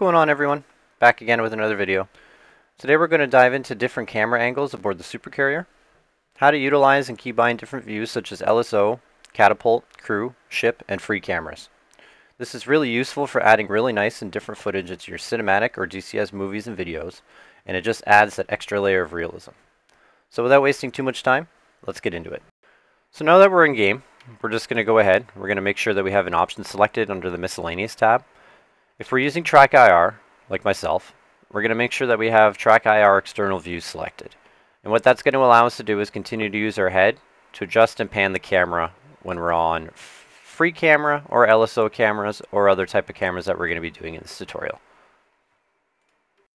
going on everyone? Back again with another video. Today we're going to dive into different camera angles aboard the supercarrier, how to utilize and keybind different views such as LSO, catapult, crew, ship, and free cameras. This is really useful for adding really nice and different footage into your cinematic or DCS movies and videos, and it just adds that extra layer of realism. So without wasting too much time, let's get into it. So now that we're in game, we're just going to go ahead, we're going to make sure that we have an option selected under the miscellaneous tab. If we're using track IR, like myself, we're going to make sure that we have track IR external views selected. And what that's going to allow us to do is continue to use our head to adjust and pan the camera when we're on free camera or LSO cameras or other type of cameras that we're going to be doing in this tutorial.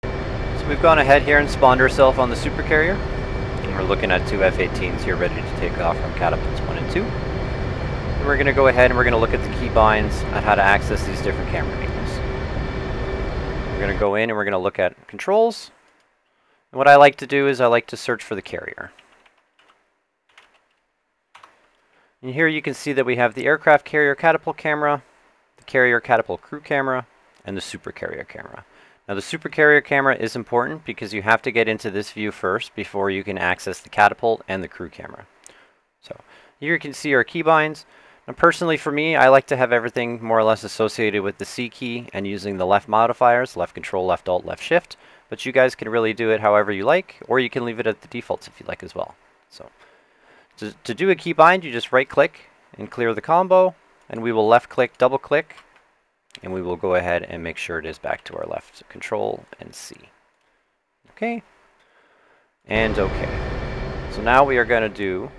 So we've gone ahead here and spawned ourselves on the supercarrier. And we're looking at two F-18s here ready to take off from catapults 1 and 2. And we're going to go ahead and we're going to look at the keybinds on how to access these different camera angles. We're going to go in and we're going to look at controls. And what I like to do is I like to search for the carrier. And here you can see that we have the aircraft carrier catapult camera, the carrier catapult crew camera, and the super carrier camera. Now the super carrier camera is important because you have to get into this view first before you can access the catapult and the crew camera. So here you can see our keybinds. Personally for me, I like to have everything more or less associated with the C key and using the left modifiers, left control, left alt, left shift. But you guys can really do it however you like, or you can leave it at the defaults if you like as well. So to, to do a keybind, you just right click and clear the combo, and we will left click, double click, and we will go ahead and make sure it is back to our left. Control and C. Okay. And okay. So now we are going to do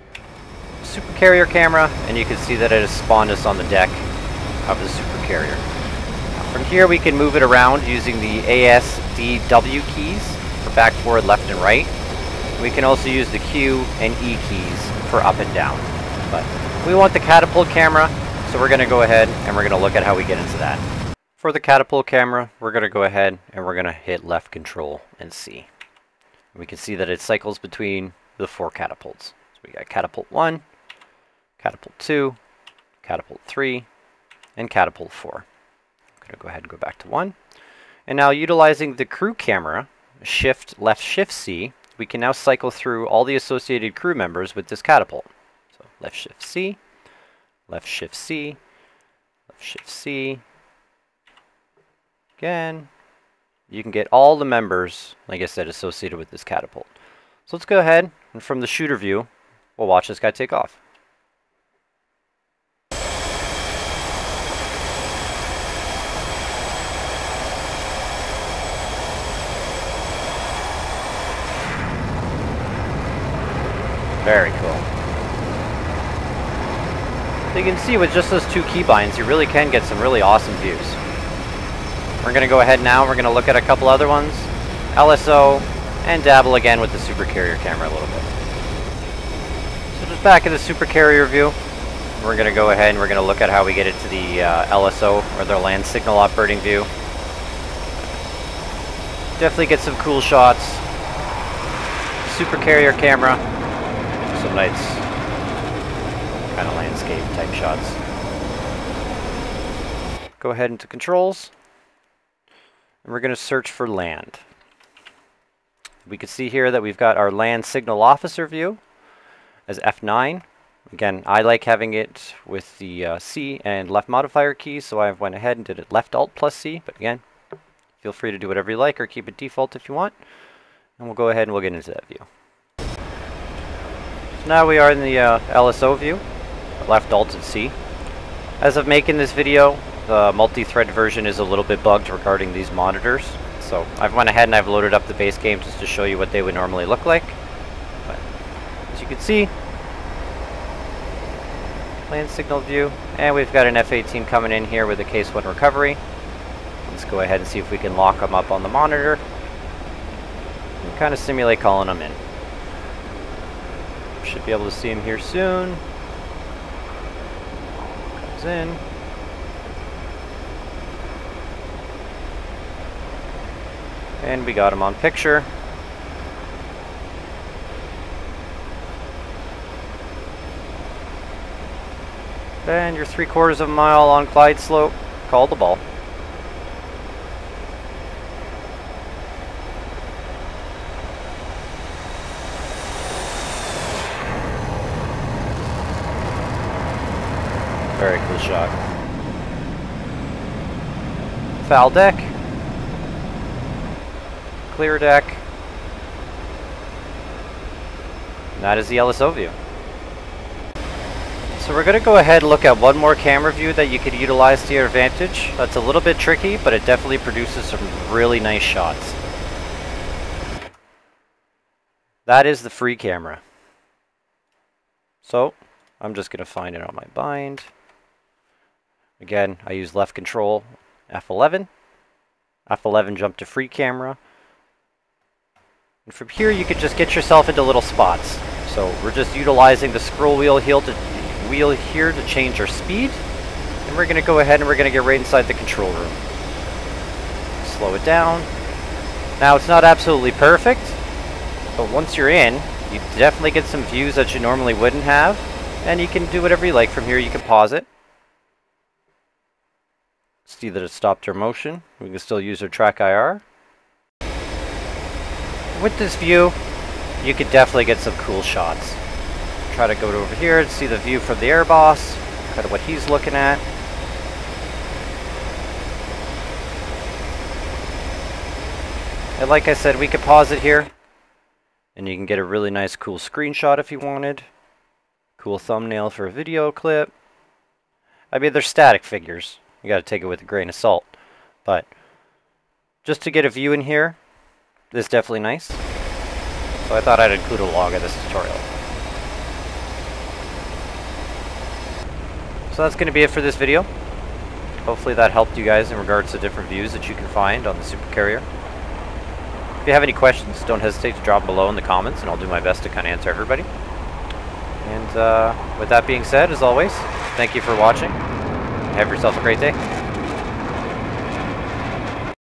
super carrier camera, and you can see that it has spawned us on the deck of the super carrier. From here we can move it around using the ASDW keys for back, forward, left, and right. We can also use the Q and E keys for up and down. But we want the catapult camera, so we're going to go ahead and we're going to look at how we get into that. For the catapult camera, we're going to go ahead and we're going to hit left control and C. We can see that it cycles between the four catapults. So we got catapult 1, catapult 2, catapult 3, and catapult 4. I'm going to go ahead and go back to 1. And now utilizing the crew camera, shift left shift C, we can now cycle through all the associated crew members with this catapult. So left shift C, left shift C, left shift C, again. You can get all the members, like I said, associated with this catapult. So let's go ahead and from the shooter view, we'll watch this guy take off. Very cool. So you can see with just those two keybinds, you really can get some really awesome views. We're going to go ahead now, we're going to look at a couple other ones. LSO, and dabble again with the super carrier camera a little bit. So just back in the super carrier view, we're going to go ahead and we're going to look at how we get into the uh, LSO, or the land signal operating view. Definitely get some cool shots. Super carrier camera, nice kind of landscape type shots. Go ahead into controls, and we're going to search for land. We can see here that we've got our land signal officer view as F9. Again, I like having it with the uh, C and left modifier keys, so I went ahead and did it left alt plus C, but again, feel free to do whatever you like or keep it default if you want. And we'll go ahead and we'll get into that view. Now we are in the uh, LSO view, left alt and C. As of making this video, the multi-thread version is a little bit bugged regarding these monitors. So I've went ahead and I've loaded up the base game just to show you what they would normally look like. But as you can see, land signal view, and we've got an F-18 coming in here with a case 1 recovery. Let's go ahead and see if we can lock them up on the monitor and kind of simulate calling them in. Should be able to see him here soon. Comes in. And we got him on picture. And you're three quarters of a mile on glide slope. Call the ball. Very cool shot. Foul deck. Clear deck. And that is the LSO view. So we're going to go ahead and look at one more camera view that you could utilize to your advantage. That's a little bit tricky, but it definitely produces some really nice shots. That is the free camera. So, I'm just going to find it on my bind. Again, I use left control F11. F11 jump to free camera. And from here you could just get yourself into little spots. So we're just utilizing the scroll wheel here to, wheel here to change our speed. And we're going to go ahead and we're going to get right inside the control room. Slow it down. Now it's not absolutely perfect, but once you're in, you definitely get some views that you normally wouldn't have. And you can do whatever you like from here. You can pause it. See that it stopped her motion. We can still use her track IR. With this view, you could definitely get some cool shots. Try to go over here and see the view from the air boss, kind of what he's looking at. And like I said, we could pause it here. And you can get a really nice cool screenshot if you wanted. Cool thumbnail for a video clip. I mean, they're static figures. You gotta take it with a grain of salt. But just to get a view in here, this is definitely nice. So I thought I'd include a log of this tutorial. So that's going to be it for this video. Hopefully that helped you guys in regards to different views that you can find on the Super Carrier. If you have any questions, don't hesitate to drop them below in the comments, and I'll do my best to kind of answer everybody. And uh, with that being said, as always, thank you for watching. Have yourself a great day.